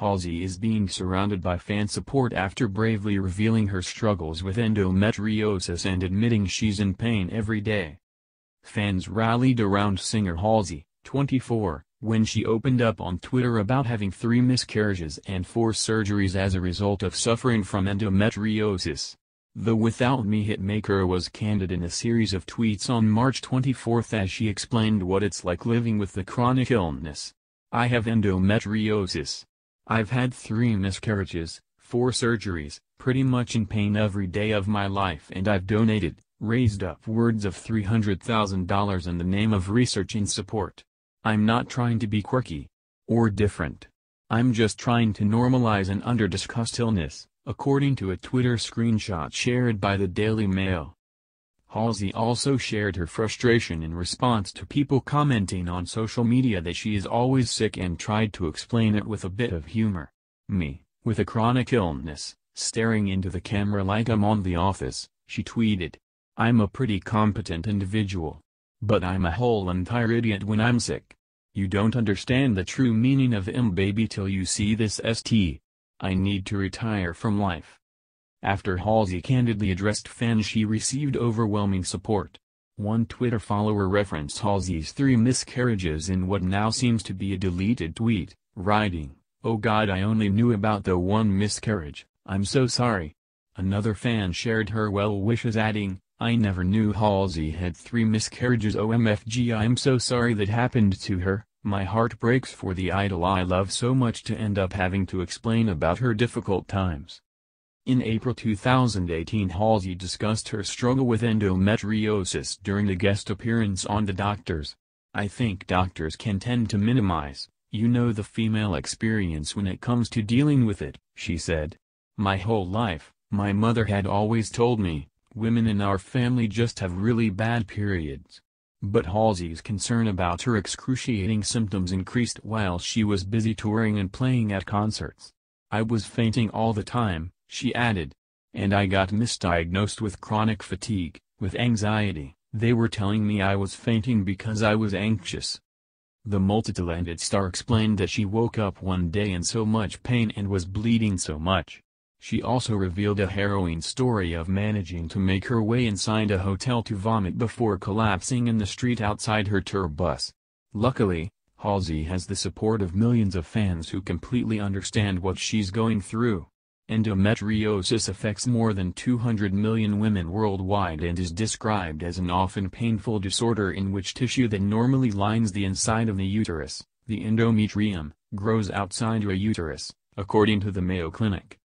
Halsey is being surrounded by fan support after bravely revealing her struggles with endometriosis and admitting she's in pain every day. Fans rallied around singer Halsey, 24, when she opened up on Twitter about having three miscarriages and four surgeries as a result of suffering from endometriosis. The Without Me hitmaker was candid in a series of tweets on March 24 as she explained what it's like living with the chronic illness. I have endometriosis. I've had three miscarriages, four surgeries, pretty much in pain every day of my life and I've donated, raised upwards of $300,000 in the name of research and support. I'm not trying to be quirky. Or different. I'm just trying to normalize an under-discussed illness according to a Twitter screenshot shared by the Daily Mail. Halsey also shared her frustration in response to people commenting on social media that she is always sick and tried to explain it with a bit of humor. Me, with a chronic illness, staring into the camera like I'm on The Office, she tweeted. I'm a pretty competent individual. But I'm a whole entire idiot when I'm sick. You don't understand the true meaning of M baby till you see this ST. I need to retire from life. After Halsey candidly addressed fans she received overwhelming support. One Twitter follower referenced Halsey's three miscarriages in what now seems to be a deleted tweet, writing, Oh god I only knew about the one miscarriage, I'm so sorry. Another fan shared her well wishes adding, I never knew Halsey had three miscarriages OMFG I'm so sorry that happened to her. My heart breaks for the idol I love so much to end up having to explain about her difficult times. In April 2018 Halsey discussed her struggle with endometriosis during a guest appearance on The Doctors. I think doctors can tend to minimize, you know the female experience when it comes to dealing with it, she said. My whole life, my mother had always told me, women in our family just have really bad periods. But Halsey's concern about her excruciating symptoms increased while she was busy touring and playing at concerts. I was fainting all the time, she added. And I got misdiagnosed with chronic fatigue, with anxiety, they were telling me I was fainting because I was anxious. The multitalented star explained that she woke up one day in so much pain and was bleeding so much, she also revealed a harrowing story of managing to make her way inside a hotel to vomit before collapsing in the street outside her tour bus. Luckily, Halsey has the support of millions of fans who completely understand what she's going through. Endometriosis affects more than 200 million women worldwide and is described as an often painful disorder in which tissue that normally lines the inside of the uterus, the endometrium, grows outside your uterus, according to the Mayo Clinic.